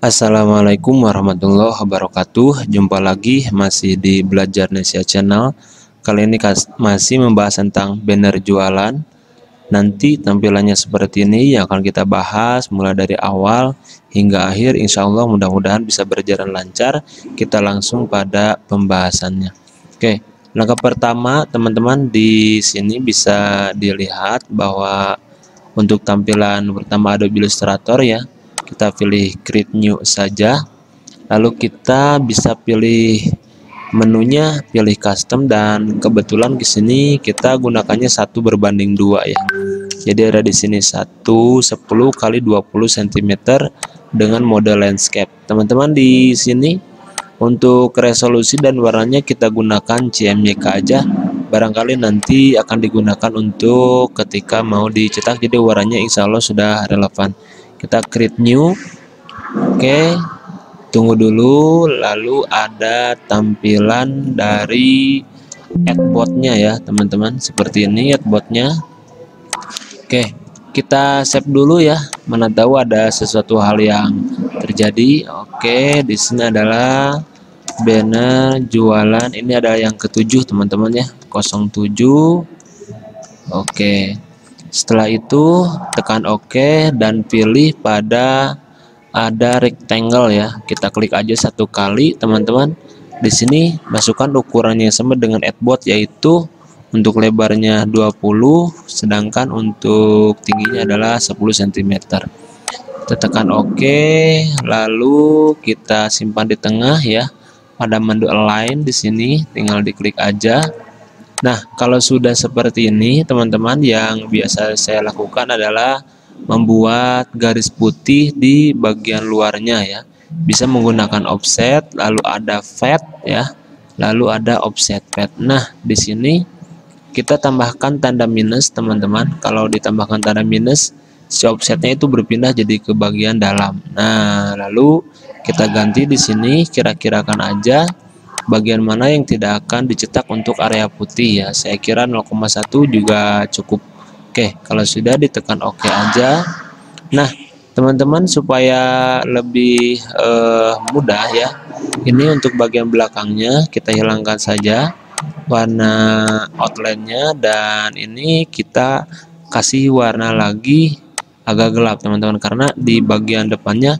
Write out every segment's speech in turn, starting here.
Assalamualaikum warahmatullahi wabarakatuh. Jumpa lagi masih di Belajar Nesia Channel. Kali ini masih membahas tentang banner jualan. Nanti tampilannya seperti ini yang akan kita bahas mulai dari awal hingga akhir. Insya Allah mudah-mudahan bisa berjalan lancar. Kita langsung pada pembahasannya. Oke langkah pertama teman-teman di sini bisa dilihat bahwa untuk tampilan pertama Adobe Illustrator ya kita pilih create new saja. Lalu kita bisa pilih menunya pilih custom dan kebetulan di sini kita gunakannya satu berbanding dua ya. Jadi ada di sini satu 10 kali 20 cm dengan mode landscape. Teman-teman di sini untuk resolusi dan warnanya kita gunakan CMYK aja. Barangkali nanti akan digunakan untuk ketika mau dicetak jadi warnanya insya Allah sudah relevan kita create new. Oke tunggu dulu. Lalu ada tampilan dari adbotnya ya teman-teman. Seperti ini adbotnya. Oke kita save dulu ya. Mana tahu ada sesuatu hal yang terjadi. Oke di sini adalah banner jualan. Ini adalah yang ketujuh teman-teman ya. 07 oke setelah itu tekan OK dan pilih pada ada rectangle ya. Kita klik aja satu kali teman-teman. Di sini masukkan ukurannya sama dengan adbot yaitu untuk lebarnya 20 sedangkan untuk tingginya adalah 10 cm. Kita tekan OK lalu kita simpan di tengah ya. Pada menu align di sini tinggal diklik aja Nah, kalau sudah seperti ini, teman-teman, yang biasa saya lakukan adalah membuat garis putih di bagian luarnya ya. Bisa menggunakan offset, lalu ada fade ya, lalu ada offset fade. Nah, di sini kita tambahkan tanda minus, teman-teman. Kalau ditambahkan tanda minus, si offsetnya itu berpindah jadi ke bagian dalam. Nah, lalu kita ganti di sini kira-kirakan aja bagian mana yang tidak akan dicetak untuk area putih? Ya saya kira 0,1 juga cukup. Oke kalau sudah ditekan oke aja. Nah teman-teman supaya lebih uh, mudah ya ini untuk bagian belakangnya kita hilangkan saja warna outline-nya dan ini kita kasih warna lagi agak gelap teman-teman karena di bagian depannya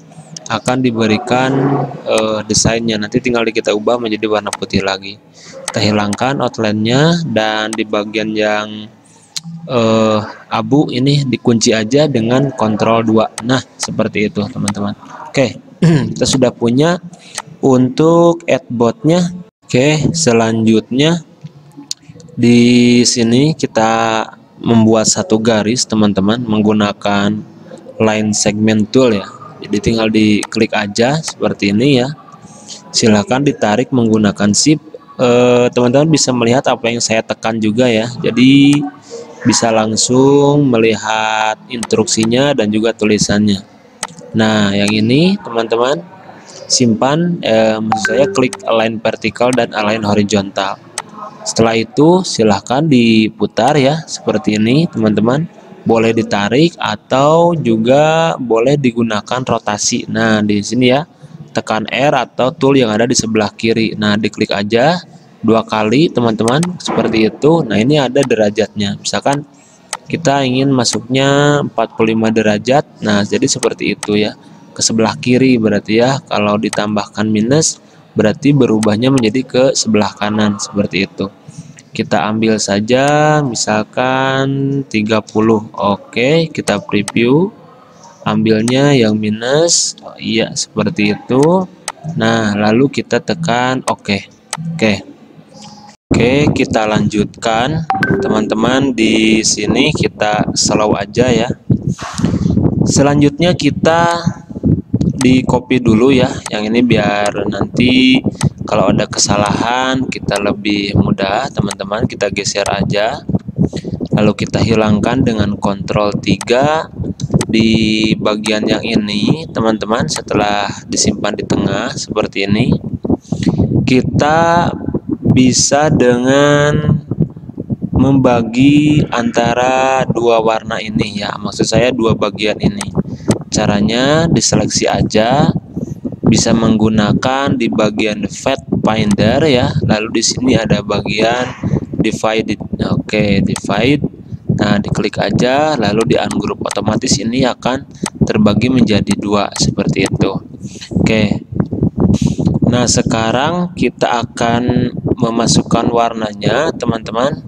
akan diberikan uh, desainnya. Nanti tinggal kita ubah menjadi warna putih lagi. Kita hilangkan outline-nya dan di bagian yang uh, abu ini dikunci aja dengan kontrol 2 nah seperti itu teman-teman. Oke kita sudah punya untuk adbotnya oke selanjutnya di sini kita membuat satu garis teman-teman menggunakan line segment tool ya jadi tinggal diklik aja seperti ini ya. Silahkan ditarik menggunakan shift eh, teman-teman e, bisa melihat apa yang saya tekan juga ya. Jadi bisa langsung melihat instruksinya dan juga tulisannya. Nah yang ini teman-teman simpan. Eh, maksud saya klik align vertikal dan align horizontal. Setelah itu silahkan diputar ya seperti ini teman-teman boleh ditarik atau juga boleh digunakan rotasi. Nah, di sini ya, tekan R atau tool yang ada di sebelah kiri. Nah, diklik aja dua kali, teman-teman, seperti itu. Nah, ini ada derajatnya. Misalkan kita ingin masuknya 45 derajat. Nah, jadi seperti itu ya. Ke sebelah kiri berarti ya. Kalau ditambahkan minus berarti berubahnya menjadi ke sebelah kanan seperti itu kita ambil saja misalkan 30 oke kita preview. Ambilnya yang minus. Oh, iya seperti itu. Nah lalu kita tekan oke. Oke. Oke kita lanjutkan. Teman-teman di sini kita slow aja ya. Selanjutnya kita di copy dulu ya. Yang ini biar nanti kalau ada kesalahan kita lebih mudah teman-teman. Kita geser aja. Lalu kita hilangkan dengan kontrol 3 di bagian yang ini teman-teman setelah disimpan di tengah seperti ini kita bisa dengan membagi antara dua warna ini ya. Maksud saya dua bagian ini. Caranya diseleksi aja bisa menggunakan di bagian Fat Finder ya. Lalu di sini ada bagian divided. Oke, divide. Nah, diklik aja lalu di ungroup otomatis ini akan terbagi menjadi dua seperti itu. Oke. Nah, sekarang kita akan memasukkan warnanya, teman-teman.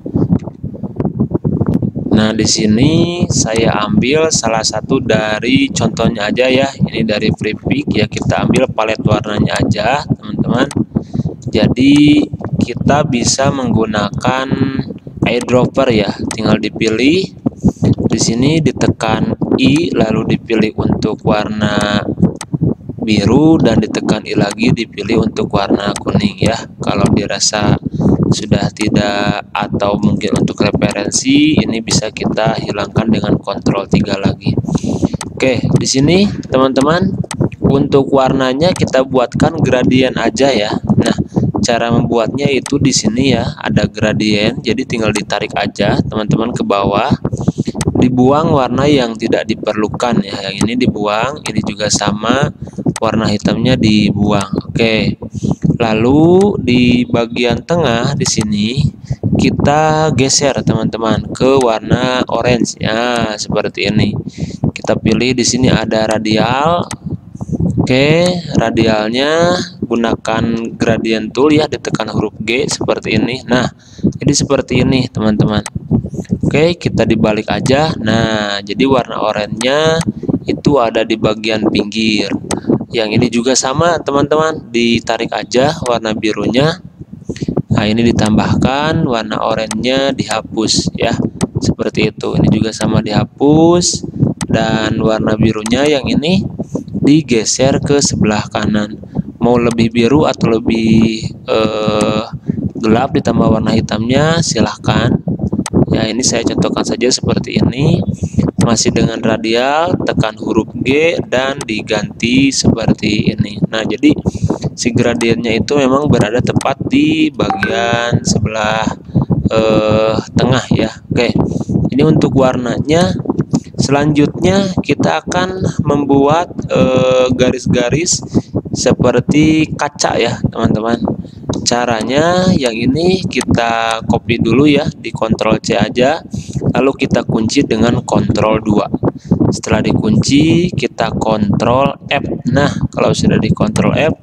Nah, di sini saya ambil salah satu dari contohnya aja ya. Ini dari free pick ya, kita ambil palet warnanya aja, teman-teman. Jadi, kita bisa menggunakan eyedropper ya. Tinggal dipilih. Di sini ditekan I lalu dipilih untuk warna biru dan ditekan I lagi dipilih untuk warna kuning ya. Kalau dirasa sudah tidak atau mungkin untuk referensi ini bisa kita hilangkan dengan kontrol 3 lagi. Oke di sini teman-teman untuk warnanya kita buatkan gradien aja ya. Nah cara membuatnya itu di sini ya ada gradien jadi tinggal ditarik aja teman-teman ke bawah. Dibuang warna yang tidak diperlukan ya yang ini dibuang ini juga sama warna hitamnya dibuang oke Lalu di bagian tengah di sini kita geser teman-teman ke warna orange ya seperti ini. Kita pilih di sini ada radial. Oke, radialnya gunakan gradient tool ya ditekan huruf G seperti ini. Nah, jadi seperti ini teman-teman. Oke, kita dibalik aja. Nah, jadi warna oranye itu ada di bagian pinggir yang ini juga sama teman-teman. Ditarik aja warna birunya. Nah ini ditambahkan warna oranye dihapus ya. Seperti itu. Ini juga sama dihapus. Dan warna birunya yang ini digeser ke sebelah kanan. Mau lebih biru atau lebih eh, gelap ditambah warna hitamnya silahkan ya ini saya contohkan saja seperti ini. Masih dengan radial tekan huruf G dan diganti seperti ini. Nah jadi si gradiennya itu memang berada tepat di bagian sebelah eh, tengah ya. Oke ini untuk warnanya. Selanjutnya kita akan membuat eh, garis-garis eh, seperti kaca ya teman-teman caranya yang ini kita copy dulu ya di Ctrl C aja. Lalu kita kunci dengan Ctrl 2 setelah dikunci kita Ctrl F. Nah kalau sudah di Ctrl F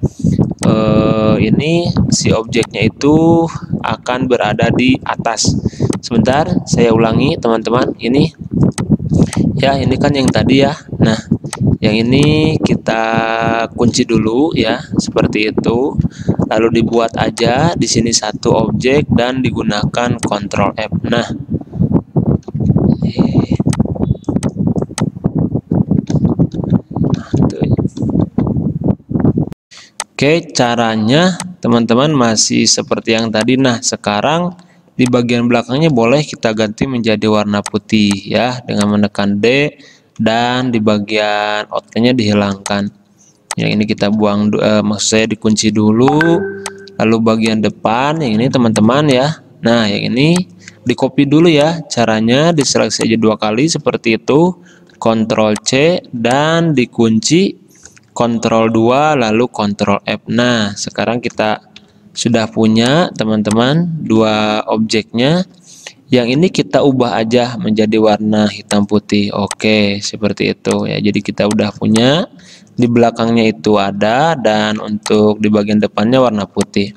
eh, ini si objeknya itu akan berada di atas. Sebentar saya ulangi teman-teman. Ini ya ini kan yang tadi ya. Nah yang ini kita kunci dulu ya seperti itu. Lalu dibuat aja di sini satu objek dan digunakan Ctrl F. Nah Oke, caranya teman-teman masih seperti yang tadi. Nah, sekarang di bagian belakangnya boleh kita ganti menjadi warna putih ya dengan menekan D dan di bagian outline-nya dihilangkan. Yang ini kita buang eh, maksud saya dikunci dulu. Lalu bagian depan yang ini teman-teman ya. Nah, yang ini di copy dulu ya. Caranya diseleksi aja dua kali seperti itu. Ctrl C dan dikunci Ctrl 2 lalu Ctrl F. Nah, sekarang kita sudah punya teman-teman dua objeknya. Yang ini kita ubah aja menjadi warna hitam putih. Oke seperti itu ya. Jadi kita udah punya. Di belakangnya itu ada dan untuk di bagian depannya warna putih.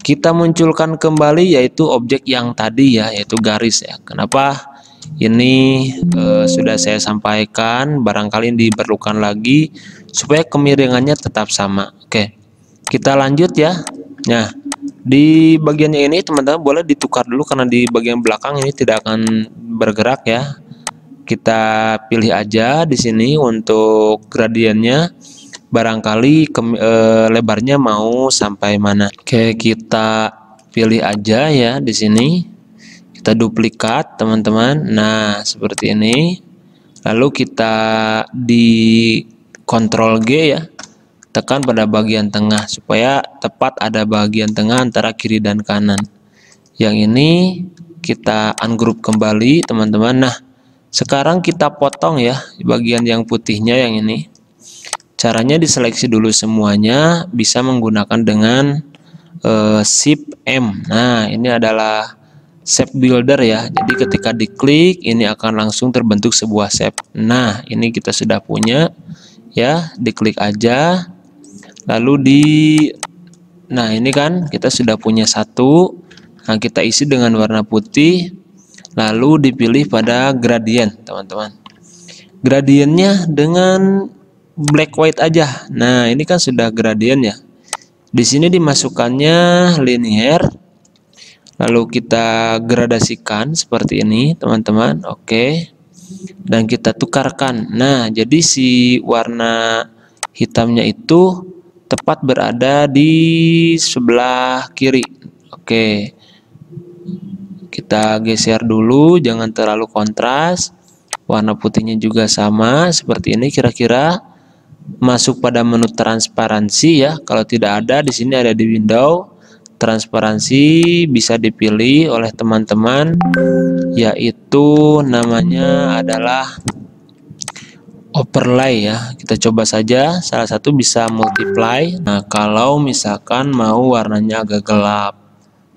Kita munculkan kembali yaitu objek yang tadi ya yaitu garis ya. Kenapa? Ini eh, sudah saya sampaikan barangkali diperlukan lagi supaya kemiringannya tetap sama. Oke kita lanjut ya nah di bagiannya ini teman-teman boleh ditukar dulu karena di bagian belakang ini tidak akan bergerak ya. Kita pilih aja di sini untuk gradiennya. Barangkali ke, e, lebarnya mau sampai mana. Oke, kita pilih aja ya di sini. Kita duplikat teman-teman. Nah, seperti ini. Lalu kita di Ctrl G ya tekan pada bagian tengah supaya tepat ada bagian tengah antara kiri dan kanan yang ini kita ungroup kembali teman-teman nah sekarang kita potong ya bagian yang putihnya yang ini Caranya diseleksi dulu semuanya, bisa menggunakan dengan uh, Shift M. Nah, ini adalah shape builder ya. Jadi ketika diklik ini akan langsung terbentuk sebuah shape. Nah, ini kita sudah punya ya, diklik aja. Lalu di Nah, ini kan kita sudah punya satu. Nah, kita isi dengan warna putih. Lalu dipilih pada gradient, teman-teman. Gradiennya dengan black white aja. Nah, ini kan sudah gradient ya. Di sini dimasukkannya linear. Lalu kita gradasikan seperti ini, teman-teman. Oke. Dan kita tukarkan. Nah, jadi si warna hitamnya itu tepat berada di sebelah kiri. Oke. Kita geser dulu, jangan terlalu kontras. Warna putihnya juga sama seperti ini kira-kira masuk pada menu transparansi ya. Kalau tidak ada di sini ada di window transparansi bisa dipilih oleh teman-teman yaitu namanya adalah overlay ya. Kita coba saja salah satu bisa multiply. Nah, kalau misalkan mau warnanya agak gelap.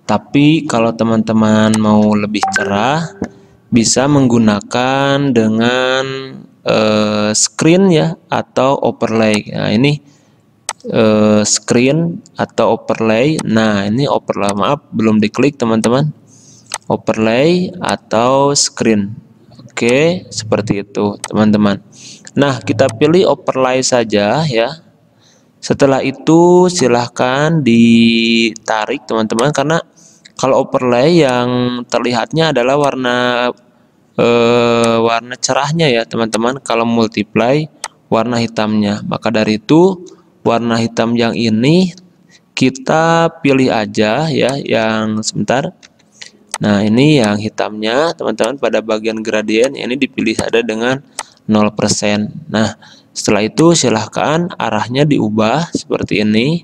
Tapi kalau teman-teman mau lebih cerah bisa menggunakan dengan uh, screen ya atau overlay. Nah, ini uh, screen atau overlay. Nah, ini overlay maaf belum diklik teman-teman. Overlay atau screen. Oke, seperti itu teman-teman. Nah, kita pilih overlay saja ya. Setelah itu silahkan ditarik teman-teman karena kalau overlay yang terlihatnya adalah warna eh, warna cerahnya ya teman-teman. Kalau multiply warna hitamnya. Maka dari itu warna hitam yang ini kita pilih aja ya yang sebentar nah ini yang hitamnya teman-teman pada bagian gradien ini dipilih ada dengan 0% nah setelah itu silahkan arahnya diubah seperti ini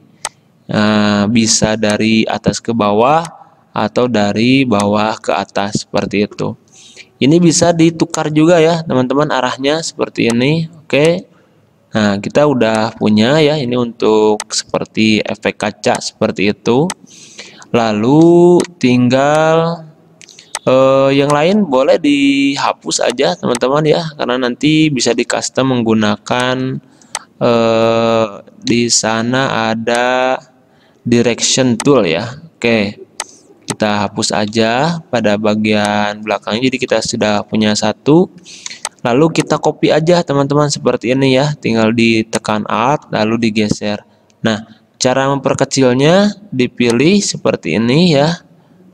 nah, bisa dari atas ke bawah atau dari bawah ke atas seperti itu ini bisa ditukar juga ya teman-teman arahnya seperti ini. Oke. Nah, kita udah punya ya ini untuk seperti efek kaca seperti itu. Lalu tinggal eh, yang lain boleh dihapus aja teman-teman ya. Karena nanti bisa di custom menggunakan eh, di sana ada direction tool ya. Oke kita hapus aja pada bagian belakangnya. Jadi kita sudah punya satu. Lalu kita copy aja teman-teman seperti ini ya. Tinggal ditekan alt lalu digeser. Nah cara memperkecilnya dipilih seperti ini ya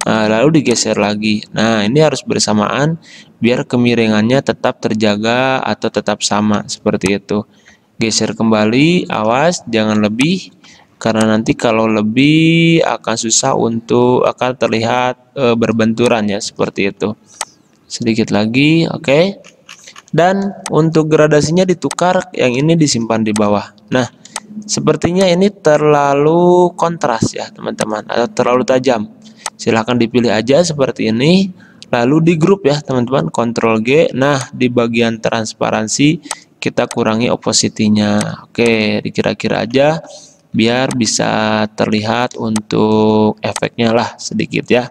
nah, lalu digeser lagi. Nah ini harus bersamaan biar kemiringannya tetap terjaga atau tetap sama seperti itu. Geser kembali awas jangan lebih karena nanti kalau lebih akan susah untuk akan terlihat e, berbenturan ya seperti itu. Sedikit lagi oke. Okay. dan untuk gradasinya ditukar yang ini disimpan di bawah. Nah sepertinya ini terlalu kontras ya teman-teman atau terlalu tajam silahkan dipilih aja seperti ini. Lalu di grup ya teman-teman. Ctrl G. Nah di bagian transparansi kita kurangi opacity-nya oke dikira-kira aja biar bisa terlihat untuk efeknya lah sedikit ya.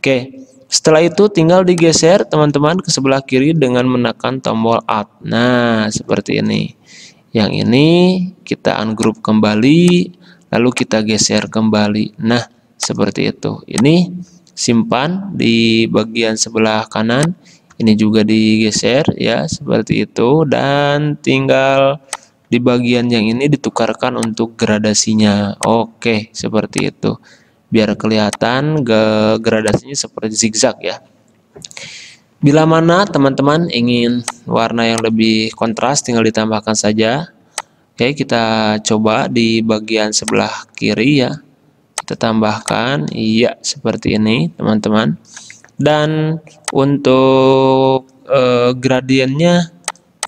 Oke setelah itu tinggal digeser teman-teman ke sebelah kiri dengan menekan tombol Alt nah seperti ini. Yang ini kita ungroup kembali lalu kita geser kembali. Nah seperti itu. Ini simpan di bagian sebelah kanan ini juga digeser ya seperti itu. Dan tinggal di bagian yang ini ditukarkan untuk gradasinya. Oke seperti itu. Biar kelihatan gradasinya seperti zigzag ya. Bila mana teman-teman ingin warna yang lebih kontras tinggal ditambahkan saja. Oke kita coba di bagian sebelah kiri ya kita tambahkan iya seperti ini teman-teman. Dan untuk eh, gradiennya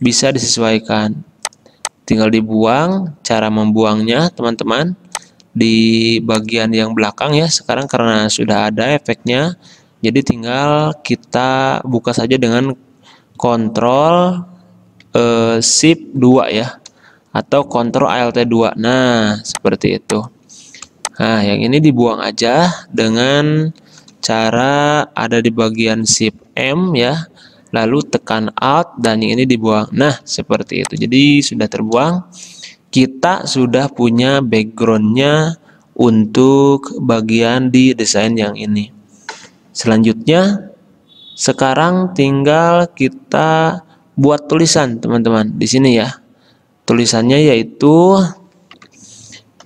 bisa disesuaikan. Tinggal dibuang cara membuangnya teman-teman di bagian yang belakang ya sekarang karena sudah ada efeknya. Jadi tinggal kita buka saja dengan kontrol eh, shift 2 ya atau kontrol alt 2 nah seperti itu nah yang ini dibuang aja dengan cara ada di bagian shift M ya lalu tekan alt dan yang ini dibuang. Nah seperti itu. Jadi sudah terbuang. Kita sudah punya backgroundnya untuk bagian di desain yang ini. Selanjutnya sekarang tinggal kita buat tulisan teman-teman di sini ya. Tulisannya yaitu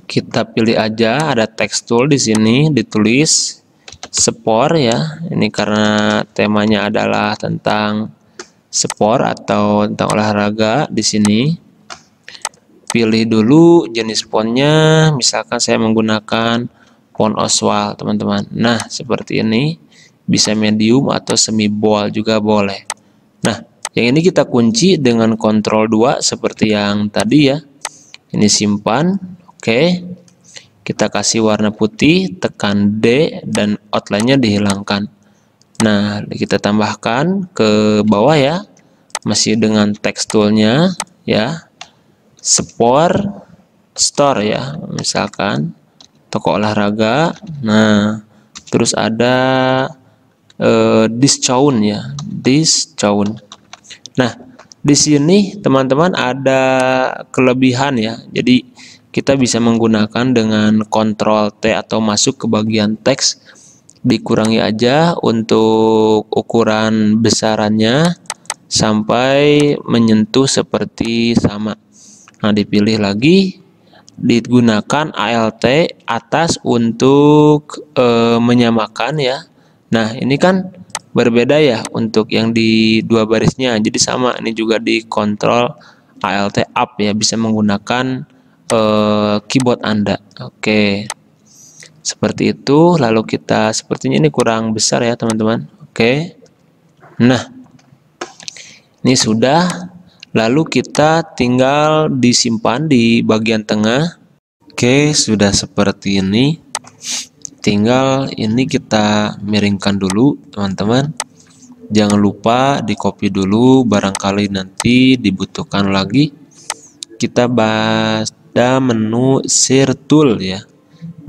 kita pilih aja ada tekstur di sini ditulis sport ya. Ini karena temanya adalah tentang sport atau tentang olahraga di sini. Pilih dulu jenis fontnya, misalkan saya menggunakan font Oswald teman-teman. Nah seperti ini bisa medium atau semi bold juga boleh. Nah, yang ini kita kunci dengan kontrol 2 seperti yang tadi ya. Ini simpan, oke. Kita kasih warna putih, tekan D dan outline-nya dihilangkan. Nah, kita tambahkan ke bawah ya. Masih dengan teksturnya ya. Sport store ya, misalkan toko olahraga. Nah, terus ada uh, discount ya, discount. Nah, di sini teman-teman ada kelebihan ya. Jadi kita bisa menggunakan dengan kontrol T atau masuk ke bagian teks dikurangi aja untuk ukuran besarannya sampai menyentuh seperti sama. Nah, dipilih lagi digunakan ALT atas untuk e, menyamakan ya Nah, ini kan berbeda ya untuk yang di dua barisnya. Jadi sama, ini juga dikontrol ALT up ya, bisa menggunakan uh, keyboard Anda. Oke. Seperti itu, lalu kita sepertinya ini kurang besar ya, teman-teman. Oke. Nah, ini sudah. Lalu kita tinggal disimpan di bagian tengah. Oke, sudah seperti ini tinggal ini kita miringkan dulu teman-teman jangan lupa di copy dulu barangkali nanti dibutuhkan lagi kita pada menu share tool ya.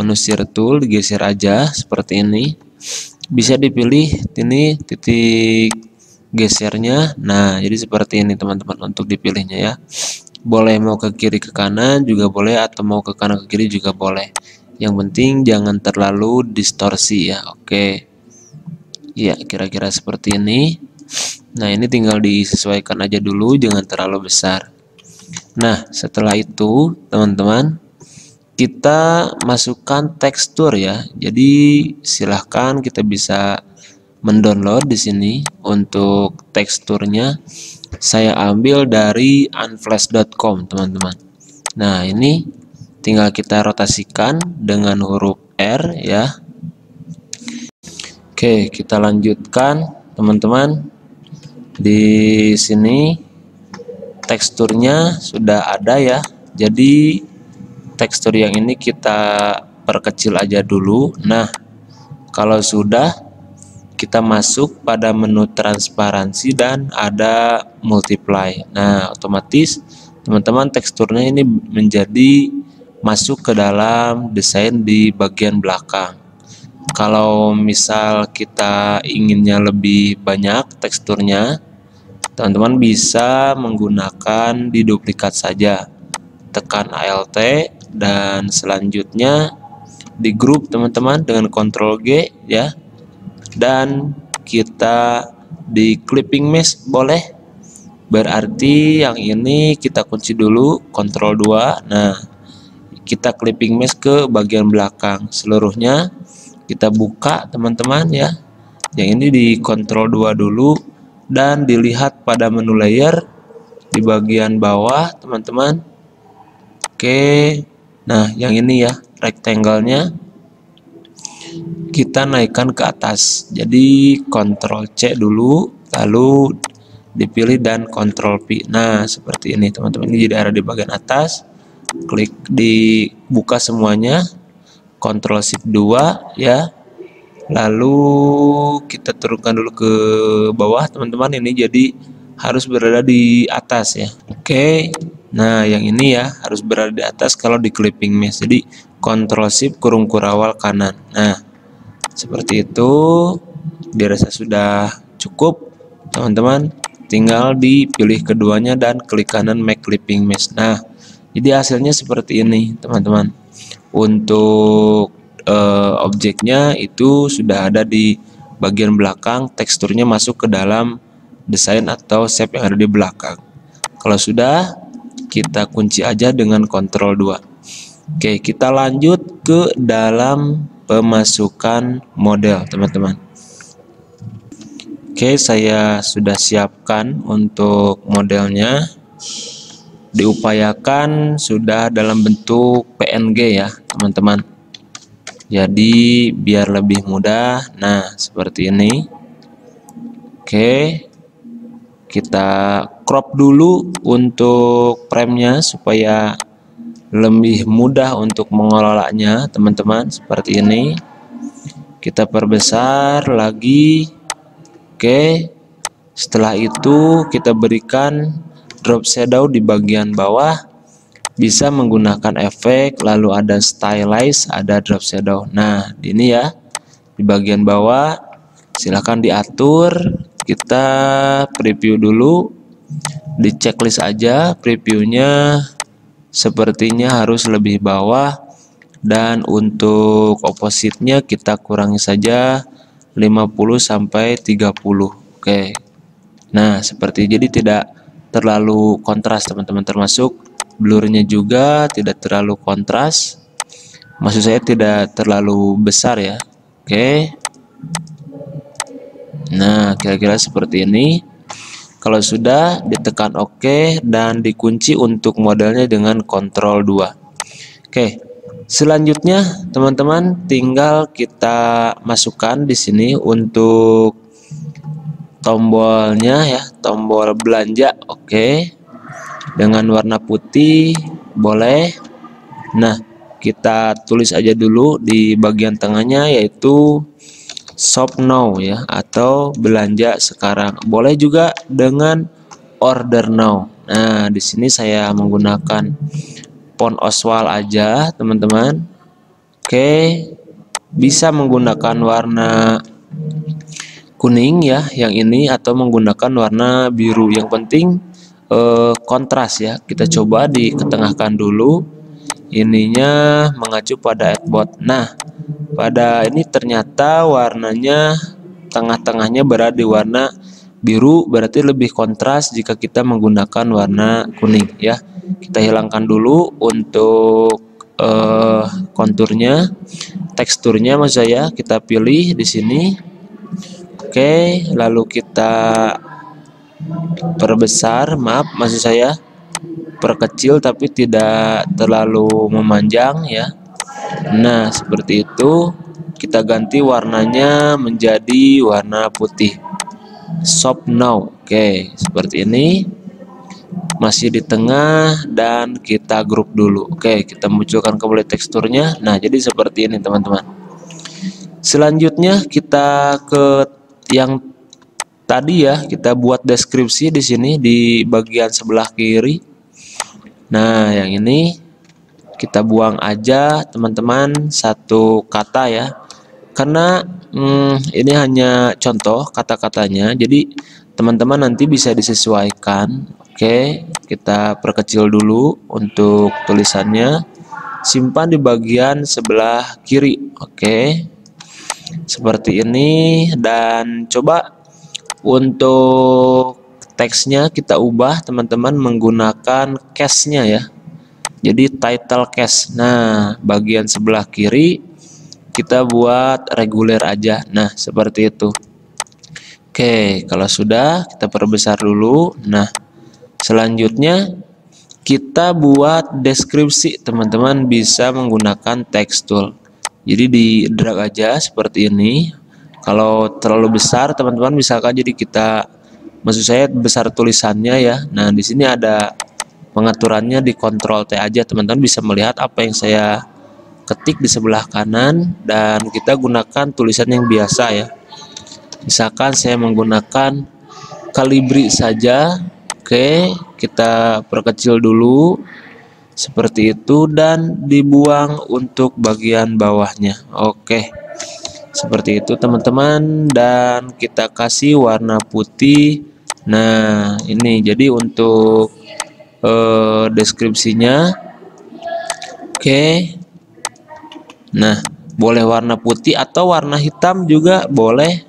Menu share tool digeser aja seperti ini. Bisa dipilih ini titik gesernya. Nah jadi seperti ini teman-teman untuk dipilihnya ya. Boleh mau ke kiri ke kanan juga boleh atau mau ke kanan ke kiri juga boleh. Yang penting jangan terlalu distorsi ya. Oke. Ya kira-kira seperti ini. Nah ini tinggal disesuaikan aja dulu jangan terlalu besar nah setelah itu teman-teman kita masukkan tekstur ya. Jadi silahkan kita bisa mendownload di sini untuk teksturnya. Saya ambil dari unflash.com teman-teman. Nah ini tinggal kita rotasikan dengan huruf R ya. Oke kita lanjutkan teman-teman di sini teksturnya sudah ada ya. Jadi tekstur yang ini kita perkecil aja dulu. Nah kalau sudah kita masuk pada menu transparansi dan ada multiply. Nah otomatis teman-teman teksturnya ini menjadi masuk ke dalam desain di bagian belakang. Kalau misal kita inginnya lebih banyak teksturnya, teman-teman bisa menggunakan di duplikat saja. Tekan Alt dan selanjutnya di grup teman-teman dengan Ctrl G ya. Dan kita di clipping mesh boleh. Berarti yang ini kita kunci dulu Ctrl 2. Nah, kita clipping mesh ke bagian belakang seluruhnya kita buka teman-teman ya yang ini di kontrol 2 dulu dan dilihat pada menu layer di bagian bawah teman-teman. Oke nah yang ini ya rectangle-nya. Kita naikkan ke atas. Jadi kontrol C dulu lalu dipilih dan kontrol P. Nah seperti ini teman-teman. Ini jadi ada di bagian atas. Klik dibuka semuanya. Ctrl Shift 2 ya lalu kita turunkan dulu ke bawah teman-teman ini jadi harus berada di atas ya oke Nah, yang ini ya harus berada di atas kalau di clipping mesh. Jadi Ctrl Shift kurung kurawal kanan. Nah, seperti itu. Dirasa sudah cukup, teman-teman. Tinggal dipilih keduanya dan klik kanan make clipping mesh. Nah, jadi hasilnya seperti ini, teman-teman. Untuk uh, objeknya itu sudah ada di bagian belakang, teksturnya masuk ke dalam desain atau shape yang ada di belakang. Kalau sudah, kita kunci aja dengan Ctrl 2 Oke kita lanjut ke dalam pemasukan model teman-teman. Oke saya sudah siapkan untuk modelnya. Diupayakan sudah dalam bentuk PNG ya teman-teman jadi biar lebih mudah. Nah seperti ini. Oke. Kita crop dulu untuk framenya supaya lebih mudah untuk mengelolanya teman-teman. Seperti ini. Kita perbesar lagi. Oke. Setelah itu kita berikan drop shadow di bagian bawah bisa menggunakan efek lalu ada stylize ada drop shadow. Nah ini ya di bagian bawah. Silahkan diatur. Kita preview dulu. Di checklist aja previewnya. Sepertinya harus lebih bawah. Dan untuk opposite-nya kita kurangi saja 50 sampai 30 oke. Nah seperti jadi tidak terlalu kontras teman-teman termasuk blurnya juga tidak terlalu kontras maksud saya tidak terlalu besar ya oke Nah, kira-kira seperti ini. Kalau sudah, ditekan OK dan dikunci untuk modelnya dengan Ctrl 2. Oke, selanjutnya teman-teman tinggal kita masukkan di sini untuk tombolnya ya, tombol belanja. Oke. Dengan warna putih boleh. Nah, kita tulis aja dulu di bagian tengahnya yaitu shop now ya atau belanja sekarang. Boleh juga dengan order now. Nah, di sini saya menggunakan font Oswald aja, teman-teman. Oke. Bisa menggunakan warna kuning ya yang ini atau menggunakan warna biru. Yang penting eh, kontras ya. Kita coba diketengahkan dulu. Ininya mengacu pada Adbot. Nah, pada ini ternyata warnanya tengah-tengahnya berada di warna biru berarti lebih kontras jika kita menggunakan warna kuning ya kita hilangkan dulu untuk uh, konturnya teksturnya maksud saya kita pilih di sini oke lalu kita perbesar maaf maksud saya perkecil tapi tidak terlalu memanjang ya Nah, seperti itu kita ganti warnanya menjadi warna putih. Shop now. Oke, seperti ini. Masih di tengah dan kita grup dulu. Oke, kita munculkan kembali teksturnya. Nah, jadi seperti ini teman-teman. Selanjutnya kita ke yang tadi ya, kita buat deskripsi di sini di bagian sebelah kiri. Nah, yang ini kita buang aja teman-teman satu kata ya. Karena hmm, ini hanya contoh kata-katanya jadi teman-teman nanti bisa disesuaikan. Oke kita perkecil dulu untuk tulisannya. Simpan di bagian sebelah kiri oke. Seperti ini dan coba untuk teksnya kita ubah teman-teman menggunakan case-nya ya. Jadi title case. Nah bagian sebelah kiri kita buat reguler aja. Nah seperti itu. Oke kalau sudah kita perbesar dulu. Nah selanjutnya kita buat deskripsi. Teman-teman bisa menggunakan text tool. Jadi di drag aja seperti ini kalau terlalu besar teman-teman misalkan jadi kita maksud saya besar tulisannya ya nah di sini ada pengaturannya di kontrol T aja teman-teman bisa melihat apa yang saya ketik di sebelah kanan dan kita gunakan tulisan yang biasa ya misalkan saya menggunakan kalibri saja Oke, kita perkecil dulu seperti itu dan dibuang untuk bagian bawahnya. Oke. Seperti itu teman-teman dan kita kasih warna putih. Nah, ini jadi untuk eh, deskripsinya. Oke. Nah, boleh warna putih atau warna hitam juga boleh.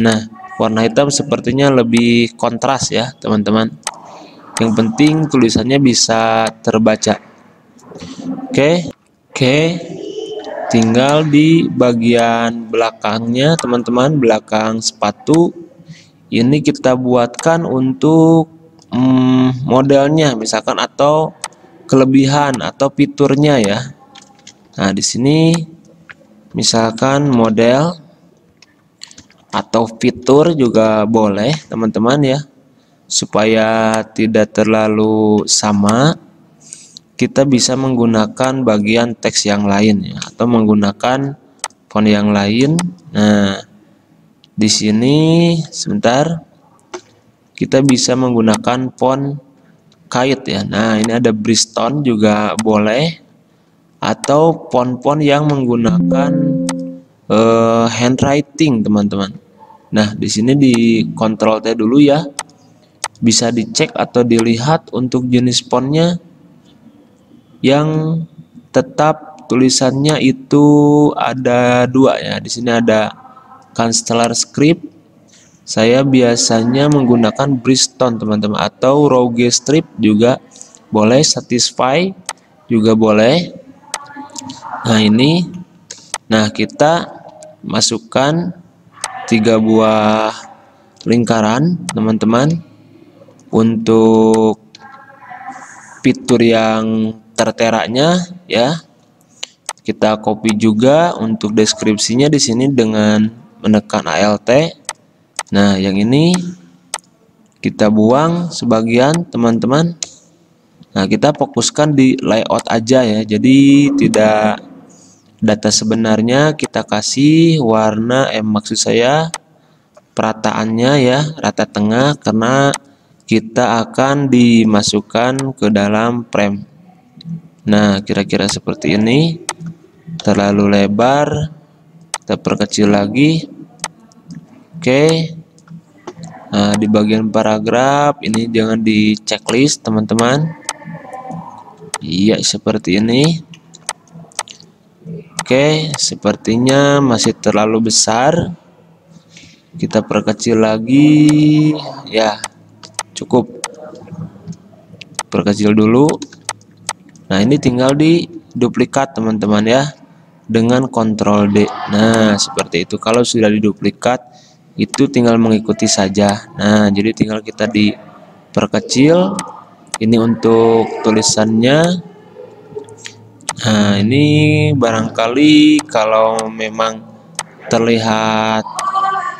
Nah, warna hitam sepertinya lebih kontras ya teman-teman yang penting tulisannya bisa terbaca oke oke tinggal di bagian belakangnya teman-teman belakang sepatu. Ini kita buatkan untuk hmm, modelnya misalkan atau kelebihan atau fiturnya ya. Nah di sini misalkan model atau fitur juga boleh teman-teman ya. Supaya tidak terlalu sama kita bisa menggunakan bagian teks yang lain ya atau menggunakan font yang lain. Nah di sini sebentar kita bisa menggunakan font kait ya. Nah ini ada Bristol juga boleh atau font-font yang menggunakan uh, handwriting teman-teman. Nah, di sini di kontrol T dulu ya. Bisa dicek atau dilihat untuk jenis fontnya yang tetap tulisannya itu ada dua ya. Di sini ada Constellar Script. Saya biasanya menggunakan Bristol teman-teman atau Rogue Strip juga boleh, Satisfy juga boleh. Nah, ini nah kita masukkan tiga buah lingkaran teman-teman untuk fitur yang terteranya ya. Kita copy juga untuk deskripsinya di sini dengan menekan ALT nah yang ini kita buang sebagian teman-teman. Nah kita fokuskan di layout aja ya. Jadi tidak data sebenarnya kita kasih warna eh maksud saya perataannya ya rata tengah karena kita akan dimasukkan ke dalam frame nah kira-kira seperti ini terlalu lebar kita perkecil lagi oke nah di bagian paragraf ini jangan di checklist teman-teman iya seperti ini Oke, sepertinya masih terlalu besar. Kita perkecil lagi. Ya, cukup. Perkecil dulu. Nah, ini tinggal di duplikat teman-teman ya. Dengan kontrol D. Nah, seperti itu. Kalau sudah diduplikat, itu tinggal mengikuti saja. Nah, jadi tinggal kita diperkecil. Ini untuk tulisannya Nah, ini barangkali kalau memang terlihat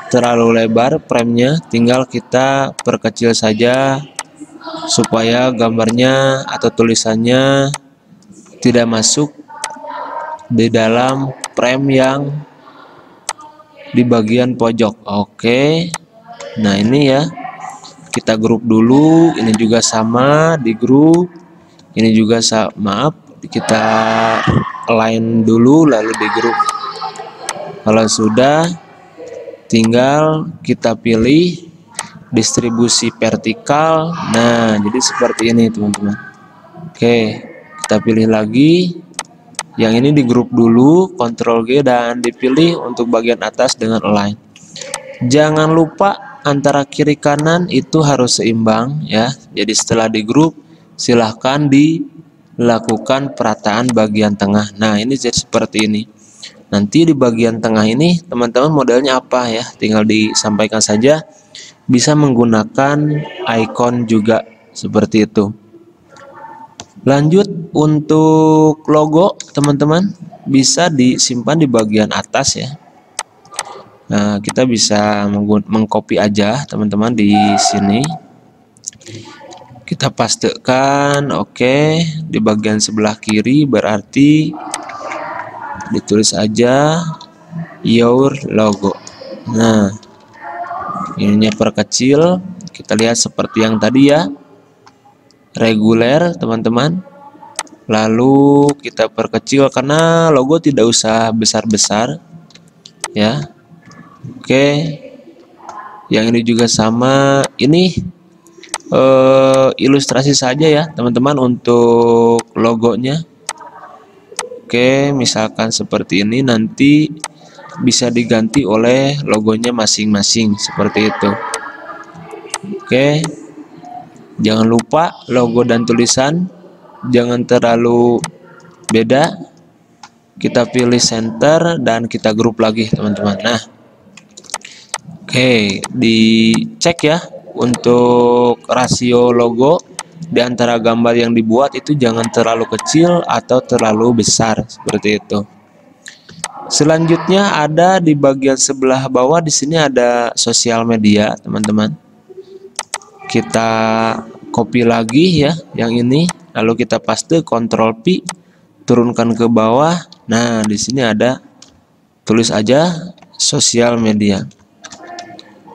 terlalu lebar framenya, tinggal kita perkecil saja supaya gambarnya atau tulisannya tidak masuk di dalam frame yang di bagian pojok. Oke. Nah, ini ya. Kita grup dulu, ini juga sama di grup. Ini juga maaf kita align dulu lalu di grup kalau sudah tinggal kita pilih distribusi vertikal. Nah jadi seperti ini teman-teman. Oke kita pilih lagi. Yang ini di grup dulu Ctrl G dan dipilih untuk bagian atas dengan align. Jangan lupa antara kiri kanan itu harus seimbang ya. Jadi setelah di grup silahkan di lakukan perataan bagian tengah. Nah ini jadi seperti ini. Nanti di bagian tengah ini teman-teman modelnya apa ya? Tinggal disampaikan saja bisa menggunakan icon juga seperti itu. Lanjut untuk logo teman-teman bisa disimpan di bagian atas ya. Nah, kita bisa mengcopy aja teman-teman di sini. Kita pastikan oke okay. di bagian sebelah kiri berarti ditulis aja your logo. Nah ininya perkecil. Kita lihat seperti yang tadi ya. Reguler teman-teman. Lalu kita perkecil karena logo tidak usah besar-besar ya. Oke. Yang ini juga sama. Ini uh, ilustrasi saja ya teman-teman untuk logonya. Oke misalkan seperti ini. Nanti bisa diganti oleh logonya masing-masing seperti itu. Oke. Jangan lupa logo dan tulisan. Jangan terlalu beda. Kita pilih center dan kita grup lagi teman-teman. Nah. Oke dicek ya untuk rasio logo. Di antara gambar yang dibuat itu jangan terlalu kecil atau terlalu besar seperti itu selanjutnya ada di bagian sebelah bawah di sini ada sosial media teman-teman. Kita copy lagi ya yang ini. Lalu kita paste Ctrl P turunkan ke bawah. Nah di sini ada tulis aja sosial media.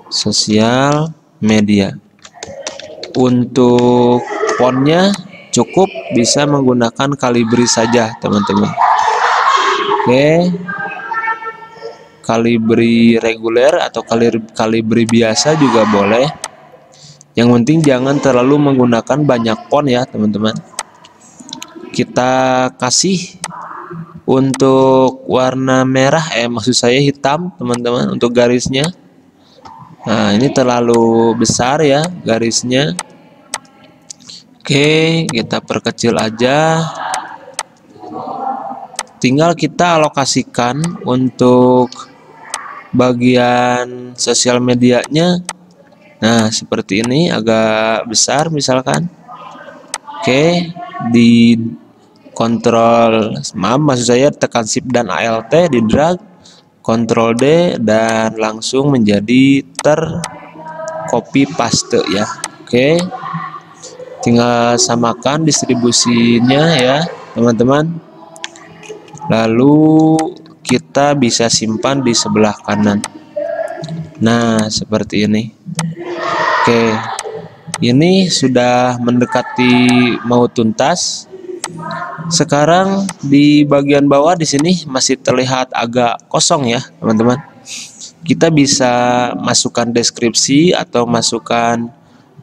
Sosial media. Untuk fontnya cukup bisa menggunakan kalibri saja teman-teman oke. Kalibri reguler atau kalibri biasa juga boleh. Yang penting jangan terlalu menggunakan banyak font ya teman-teman. Kita kasih untuk warna merah eh maksud saya hitam teman-teman untuk garisnya. Nah ini terlalu besar ya garisnya. Oke kita perkecil aja tinggal kita alokasikan untuk bagian sosial medianya Nah, seperti ini agak besar misalkan. Oke, di kontrol maaf maksud saya tekan shift dan alt di drag kontrol D dan langsung menjadi ter copy paste ya. Oke. Tinggal samakan distribusinya ya, teman-teman. Lalu kita bisa simpan di sebelah kanan. Nah, seperti ini. Oke, ini sudah mendekati mau tuntas. Sekarang di bagian bawah di sini masih terlihat agak kosong ya, teman-teman. Kita bisa masukkan deskripsi atau masukkan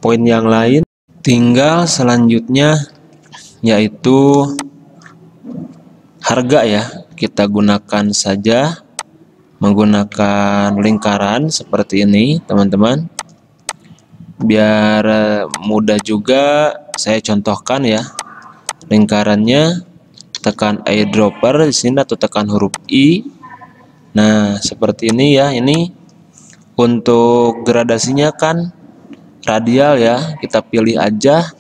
poin yang lain. Tinggal selanjutnya yaitu harga ya. Kita gunakan saja menggunakan lingkaran seperti ini, teman-teman. Biar eh, mudah juga saya contohkan ya lingkarannya. Tekan eyedropper di sini atau tekan huruf i. Nah seperti ini ya. Ini untuk gradasinya kan radial ya. Kita pilih aja.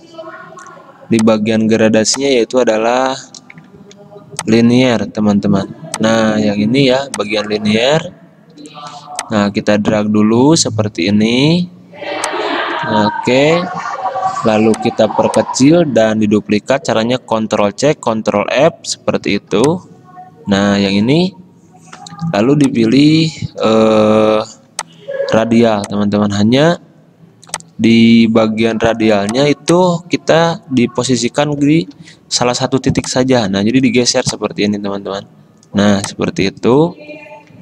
Di bagian gradasinya yaitu adalah linear teman-teman nah yang ini ya bagian linear nah kita drag dulu seperti ini Oke. Lalu kita perkecil dan diduplikat caranya Ctrl C, Ctrl F seperti itu. Nah, yang ini lalu dipilih eh, radial, teman-teman. Hanya di bagian radialnya itu kita diposisikan di salah satu titik saja. Nah, jadi digeser seperti ini, teman-teman. Nah, seperti itu.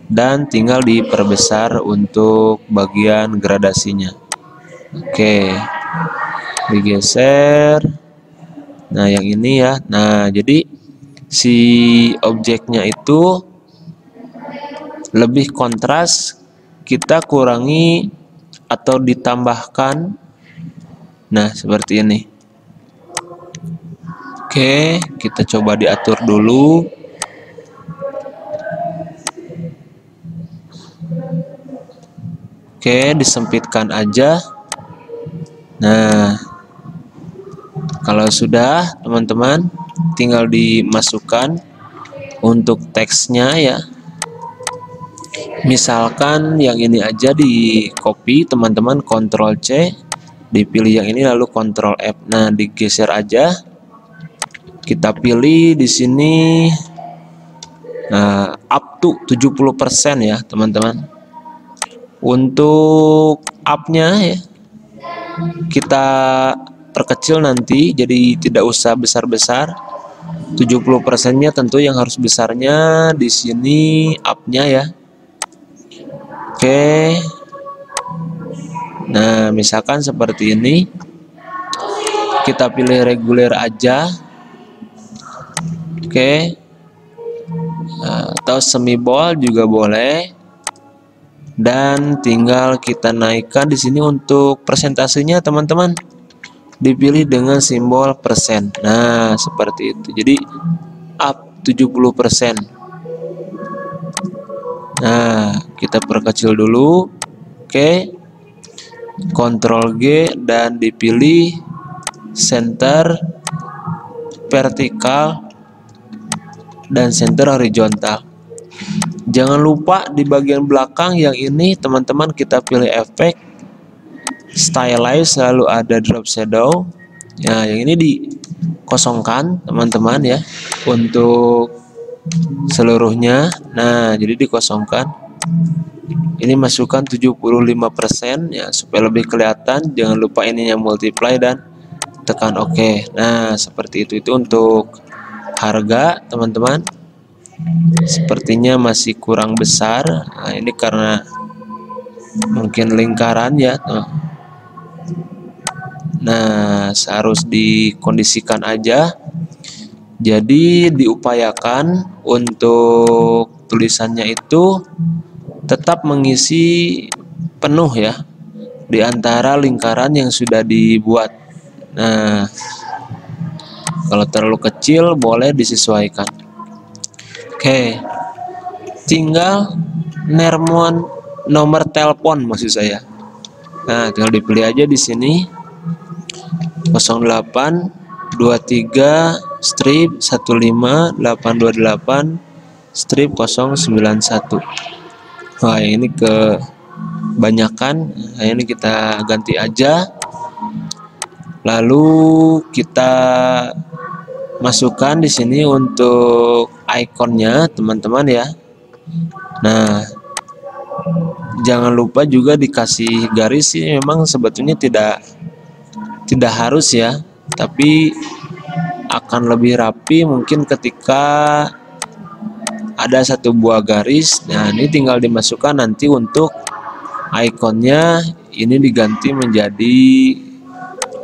Dan tinggal diperbesar untuk bagian gradasinya. Oke. Digeser. Nah, yang ini ya. Nah, jadi si objeknya itu lebih kontras kita kurangi atau ditambahkan nah seperti ini. Oke kita coba diatur dulu. Oke disempitkan aja. Nah, kalau sudah teman-teman tinggal dimasukkan untuk teksnya ya. Misalkan yang ini aja di copy teman-teman Ctrl C, dipilih yang ini lalu Ctrl F. Nah, digeser aja. Kita pilih di sini nah up to 70% ya, teman-teman. Untuk up-nya ya kita perkecil nanti jadi tidak usah besar-besar 70 persennya tentu yang harus besarnya di sini up-nya ya oke nah misalkan seperti ini. Kita pilih reguler aja. Oke. Nah, atau semi ball juga boleh. Dan tinggal kita naikkan di sini untuk persentasenya teman-teman. Dipilih dengan simbol persen. Nah seperti itu. Jadi up 70% nah kita perkecil dulu. Oke Ctrl G dan dipilih center vertikal dan center horizontal Jangan lupa di bagian belakang yang ini teman-teman kita pilih efek stylize selalu ada drop shadow. Ya, yang ini dikosongkan teman-teman ya untuk seluruhnya. Nah, jadi dikosongkan. Ini masukkan 75% ya supaya lebih kelihatan. Jangan lupa ininya multiply dan tekan OK. Nah, seperti itu. Itu untuk harga teman-teman. Sepertinya masih kurang besar. Nah, ini karena mungkin lingkaran ya nah seharus dikondisikan aja. Jadi diupayakan untuk tulisannya itu tetap mengisi penuh ya di antara lingkaran yang sudah dibuat nah kalau terlalu kecil boleh disesuaikan Oke. Tinggal nermon nomor telepon maksud saya. Nah, tinggal dipilih aja di sini 08 23 strip 15 828 strip 091. Wah, ini ke banyakan. Nah, ini kita ganti aja. Lalu kita masukkan di sini untuk ikonnya teman-teman ya nah jangan lupa juga dikasih garis ini memang sebetulnya tidak tidak harus ya tapi akan lebih rapi mungkin ketika ada satu buah garis nah ini tinggal dimasukkan nanti untuk ikonnya. Ini diganti menjadi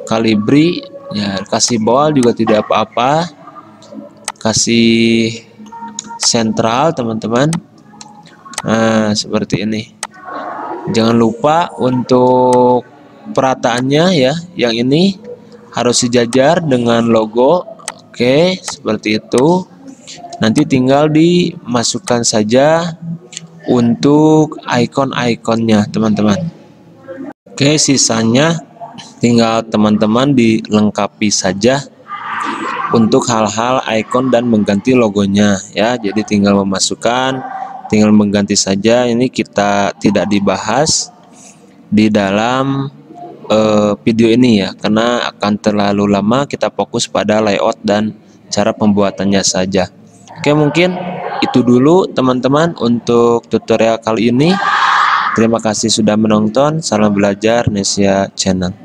kalibri. Ya kasih bawah juga tidak apa-apa. Kasih sentral teman-teman. Nah seperti ini. Jangan lupa untuk perataannya ya. Yang ini harus sejajar dengan logo. Oke seperti itu nanti tinggal dimasukkan saja untuk icon-iconnya teman-teman. Oke sisanya tinggal teman-teman dilengkapi saja untuk hal-hal icon dan mengganti logonya ya. Jadi tinggal memasukkan tinggal mengganti saja. Ini kita tidak dibahas di dalam uh, video ini ya karena akan terlalu lama. Kita fokus pada layout dan cara pembuatannya saja oke mungkin itu dulu teman-teman untuk tutorial kali ini. Terima kasih sudah menonton. Salam belajar Nesia channel